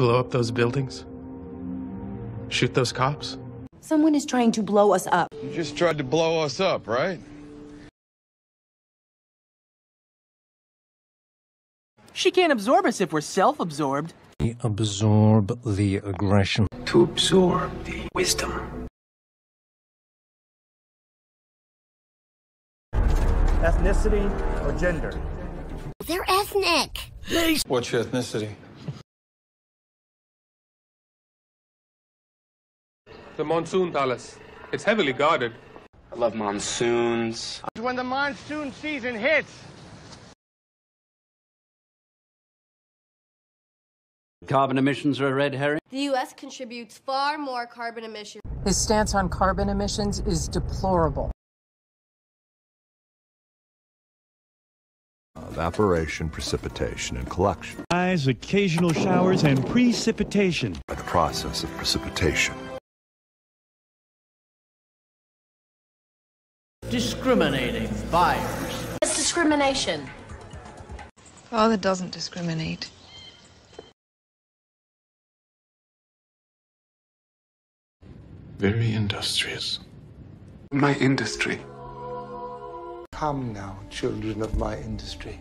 Blow up those buildings? Shoot those cops? Someone is trying to blow us up. You just tried to blow us up, right? She can't absorb us if we're self-absorbed. We Absorb the aggression. To absorb the wisdom. Ethnicity or gender? They're ethnic. What's your ethnicity? The Monsoon Palace. It's heavily guarded. I love monsoons. When the monsoon season hits, Carbon emissions are a red herring. The U.S. contributes far more carbon emissions. His stance on carbon emissions is deplorable. Evaporation, precipitation, and collection. Eyes, occasional showers, and precipitation. By the process of precipitation. Discriminating buyers. It's discrimination. Father doesn't discriminate. Very industrious. My industry. Come now, children of my industry.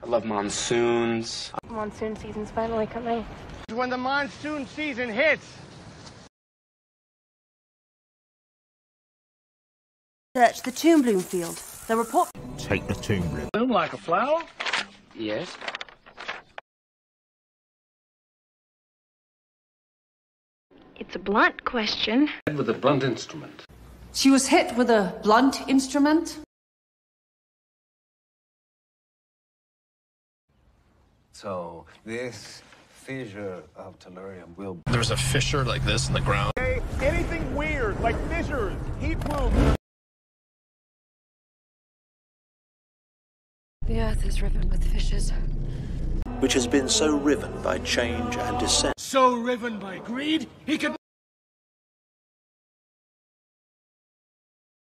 I love monsoons. Monsoon season's finally coming. when the monsoon season hits, Search the tomb bloom field. The report. Take the tomb bloom. bloom like a flower. Yes. It's a blunt question. With a blunt instrument. She was hit with a blunt instrument. So, this fissure of tellurium will There's a fissure like this in the ground. Okay, anything weird like fissures, heat plumes. The earth is riven with fishes. Which has been so riven by change and dissent. So riven by greed, he could.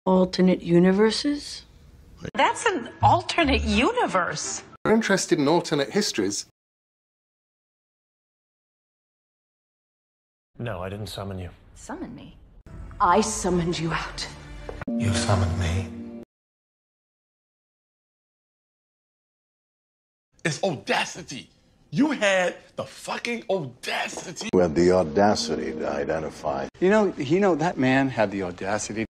Alternate universes? That's an alternate universe. We're interested in alternate histories. No, I didn't summon you. Summon me. I summoned you out. You summoned me. It's audacity. You had the fucking audacity. Who had the audacity to identify. You know, you know that man had the audacity.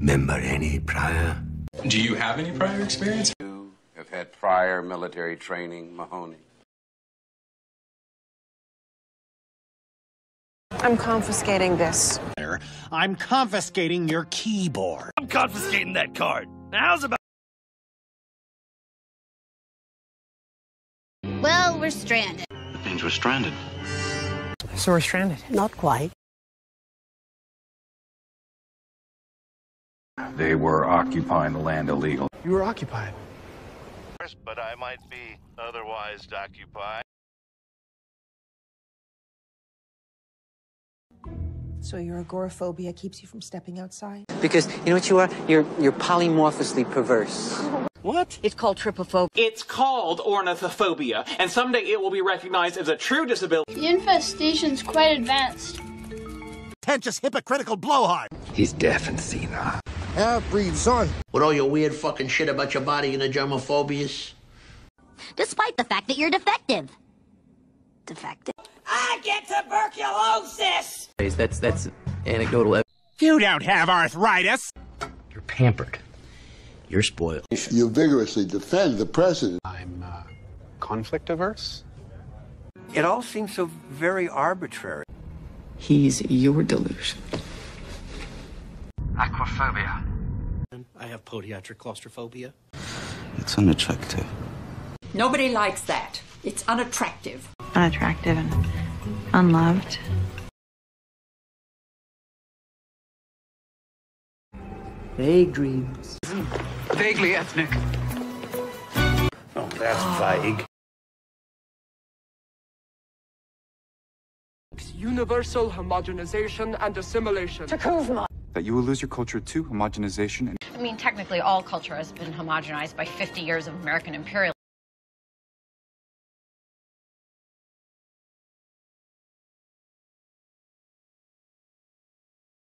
Remember any prior? Do you have any prior experience? You have had prior military training, Mahoney. I'm confiscating this. I'm confiscating your keyboard. I'm confiscating that card. How's about? Well, we're stranded. It means we're stranded. So we're stranded. Not quite. They were occupying the land illegal. You were occupied. But I might be otherwise occupied. So your agoraphobia keeps you from stepping outside? Because you know what you are? You're you're polymorphously perverse. What? It's called trypophobia. It's called ornithophobia, and someday it will be recognized as a true disability. The infestation's quite advanced. Pretentious, hypocritical blowhard. He's deaf and senile. Half-breed son. With all your weird fucking shit about your body and the germophobias. Despite the fact that you're defective. Defective? I get tuberculosis. That's that's anecdotal. You don't have arthritis. You're pampered. You're spoiled. You vigorously defend the president. I'm uh, conflict averse. It all seems so very arbitrary. He's your delusion. Aquaphobia. I have podiatric claustrophobia. It's unattractive. Nobody likes that. It's unattractive. Unattractive and unloved. Vague dreams. Vaguely ethnic. Oh, that's vague. Universal homogenization and assimilation. Takuvma. that you will lose your culture to homogenization and I mean, technically, all culture has been homogenized by 50 years of American imperialism.